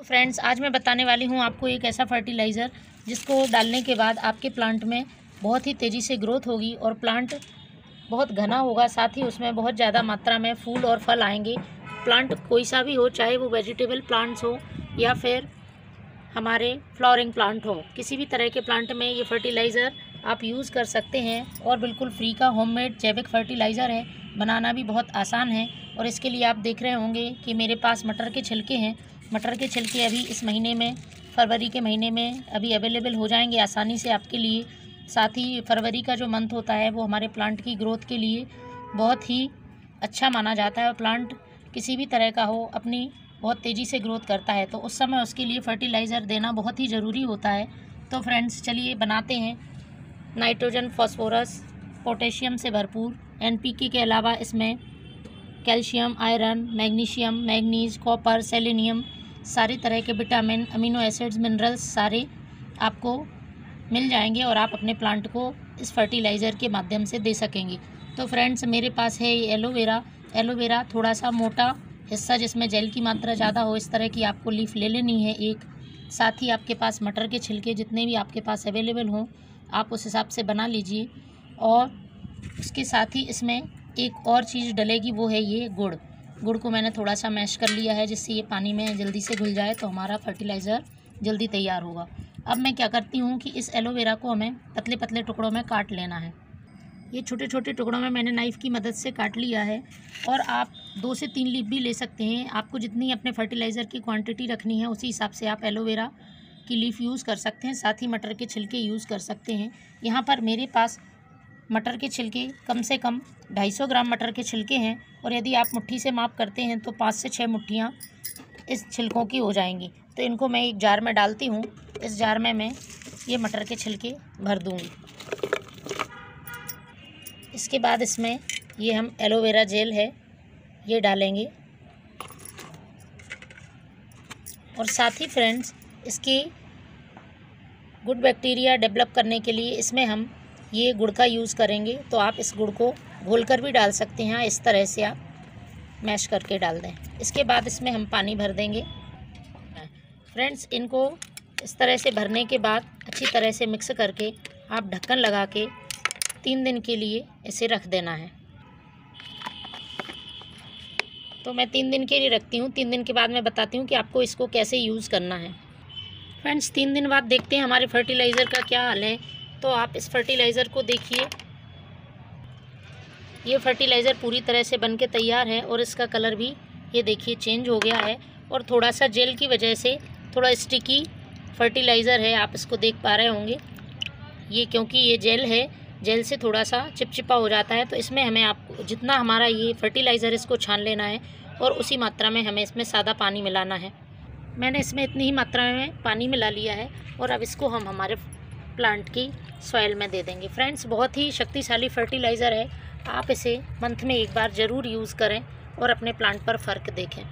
तो फ्रेंड्स आज मैं बताने वाली हूँ आपको एक ऐसा फर्टिलाइज़र जिसको डालने के बाद आपके प्लांट में बहुत ही तेज़ी से ग्रोथ होगी और प्लांट बहुत घना होगा। साथ ही उसमें बहुत ज़्यादा मात्रा में फूल और फल आएँगे। प्लांट कोई सा भी हो, चाहे वो वेजिटेबल प्लांट्स हो या फिर हमारे फ्लावरिंग प्लांट हो, किसी भी तरह के प्लांट में ये फर्टिलाइज़र आप यूज़ कर सकते हैं और बिल्कुल फ्री का होममेड जैविक फर्टिलाइज़र है। बनाना भी बहुत आसान है और इसके लिए आप देख रहे होंगे कि मेरे पास मटर के छिलके हैं मटर के छिलके अभी इस महीने में, फरवरी के महीने में अभी अवेलेबल हो जाएँगे आसानी से आपके लिए। साथ ही फरवरी का जो मंथ होता है, वो हमारे प्लांट की ग्रोथ के लिए बहुत ही अच्छा माना जाता है प्लांट किसी भी तरह का हो, अपनी बहुत तेज़ी से ग्रोथ करता है। तो उस समय उसके लिए फर्टिलाइज़र देना बहुत ही ज़रूरी होता है। तो फ्रेंड्स चलिए बनाते हैं। नाइट्रोजन फॉस्फोरस पोटेशियम से भरपूर। एनपीके के अलावा इसमें calcium iron magnesium manganese copper selenium सारी तरह के विटामिन, अमीनो एसिड्स, मिनरल्स सारे आपको मिल जाएँगे और आप अपने प्लांट को इस फर्टिलाइज़र के माध्यम से दे सकेंगे। तो फ्रेंड्स, मेरे पास है ये एलोवेरा। एलोवेरा थोड़ा सा मोटा हिस्सा जिसमें जेल की मात्रा ज़्यादा हो, इस तरह की आपको लीफ ले लेनी है एक। साथ ही आपके पास मटर के छिलके जितने भी आपके पास अवेलेबल हों, आप उस हिसाब से बना लीजिए। और उसके साथ ही इसमें एक और चीज़ डलेगी, वो है ये गुड़। गुड़ को मैंने थोड़ा सा मैश कर लिया है, जिससे ये पानी में जल्दी से घुल जाए तो हमारा फर्टिलाइज़र जल्दी तैयार होगा। अब मैं क्या करती हूँ कि इस एलोवेरा को हमें पतले पतले टुकड़ों में काट लेना है। ये छोटे छोटे टुकड़ों में मैंने नाइफ़ की मदद से काट लिया है, और आप दो से तीन लीफ भी ले सकते हैं। आपको जितनी अपने फर्टिलाइज़र की क्वांटिटी रखनी है, उसी हिसाब से आप एलोवेरा की लीफ यूज़ कर सकते हैं, साथ ही मटर के छिलके यूज़ कर सकते हैं। यहाँ पर मेरे पास मटर के छिलके कम से कम 250 ग्राम मटर के छिलके हैं और यदि आप मुट्ठी से माप करते हैं तो पाँच से छः मुट्ठियाँ इस छिलकों की हो जाएँगी। तो इनको मैं एक जार में डालती हूँ। इस जार में मैं ये मटर के छिलके भर दूँगी। इसके बाद इसमें ये हम एलोवेरा जेल है, ये डालेंगे। और साथ ही फ्रेंड्स, इसकी गुड बैक्टीरिया डेवलप करने के लिए इसमें हम ये गुड़ का यूज़ करेंगे तो आप इस गुड़ को घोल कर भी डाल सकते हैं। इस तरह से आप मैश करके डाल दें। इसके बाद इसमें हम पानी भर देंगे। फ्रेंड्स, इनको इस तरह से भरने के बाद अच्छी तरह से मिक्स करके आप ढक्कन लगा के तीन दिन के लिए इसे रख देना है। तो मैं तीन दिन के लिए रखती हूँ। तीन दिन के बाद मैं बताती हूँ कि आपको इसको कैसे यूज़ करना है। फ्रेंड्स, तीन दिन बाद देखते हैं हमारे फर्टिलाइज़र का क्या हाल है। तो आप इस फर्टिलाइज़र को देखिए। ये फर्टिलाइज़र पूरी तरह से बन के तैयार है और इसका कलर भी, ये देखिए चेंज हो गया है और थोड़ा सा जेल की वजह से थोड़ा स्टिकी फर्टिलाइज़र है, आप इसको देख पा रहे होंगे। ये क्योंकि ये जेल है जेल से थोड़ा सा चिपचिपा हो जाता है तो इसमें हमें आपको जितना हमारा ये फर्टिलाइज़र इसको छान लेना है और उसी मात्रा में हमें इसमें सादा पानी मिलाना है। मैंने इसमें इतनी ही मात्रा में पानी मिला लिया है और अब इसको हम हमारे प्लांट की सॉइल में दे देंगे। फ्रेंड्स बहुत ही शक्तिशाली फर्टिलाइज़र है। आप इसे मंथ में एक बार ज़रूर यूज़ करें और अपने प्लांट पर फ़र्क देखें।